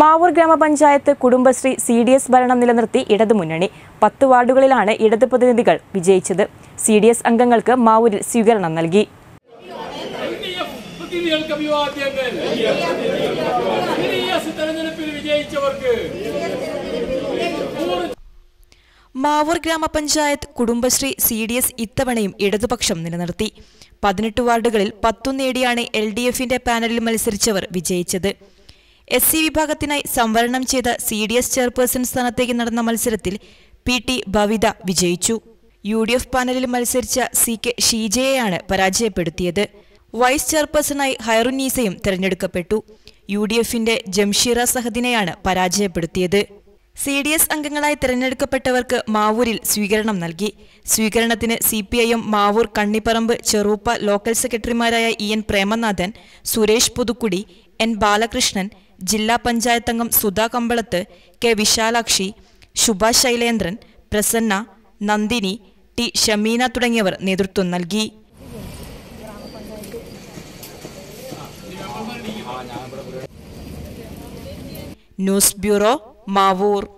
മാവൂർ ഗ്രാമപഞ്ചായത്ത് Kudumbashree C D S ഭരണം നിലനിർത്തി ഇടതുമുന്നണി. പത്ത് വാർഡുകളിലാണ് ഇടത് പ്രതിനിധികൾ വിജയിച്ചത്. സി ഡി എസ് അംഗങ്ങൾക്ക് മാവൂരിൽ സ്വീകരണം നൽകി. മാവൂർ ഗ്രാമപഞ്ചായത്ത് കുടുംബശ്രീ സി ഡി എസ് ഇത്തവണയും ഇടതുപക്ഷം നിലനിർത്തി. പതിനെട്ട് വാർഡുകളിൽ പത്തു നേടിയാണ് എൽ ഡി എഫിന്റെ പാനലിൽ മത്സരിച്ചവർ വിജയിച്ചത്. എസ് സി വിഭാഗത്തിനായി സംവരണം ചെയ്ത സി ഡി എസ് ചെയർപേഴ്സൺ സ്ഥാനത്തേക്ക് നടന്ന മത്സരത്തിൽ പി ടി ഭവിത വിജയിച്ചു. യു ഡി എഫ് പാനലിൽ മത്സരിച്ച സി കെ ഷീജയെയാണ് പരാജയപ്പെടുത്തിയത്. വൈസ് ചെയർപേഴ്സണായി ഹൈറുന്നീസയും തെരഞ്ഞെടുക്കപ്പെട്ടു. യു ഡി എഫിന്റെ ജംഷീറ സഹദിനെയാണ് പരാജയപ്പെടുത്തിയത്. സി ഡി എസ് അംഗങ്ങളായി തിരഞ്ഞെടുക്കപ്പെട്ടവർക്ക് മാവൂരിൽ സ്വീകരണം നൽകി. സ്വീകരണത്തിന് C P I M Mavoor Kannipparamba Cheruppa local സെക്രട്ടറിമാരായ E N Premanathan Suresh Puthukkudi N Balakrishnan ജില്ലാ പഞ്ചായത്ത് അംഗം സുധാ കമ്പളത്ത് കെ വിശാലാക്ഷി ശുഭ ശൈലേന്ദ്രൻ പ്രസന്ന നന്ദിനി ടി ഷമീന തുടങ്ങിയവർ നേതൃത്വം നൽകി. News bureau Mavoor.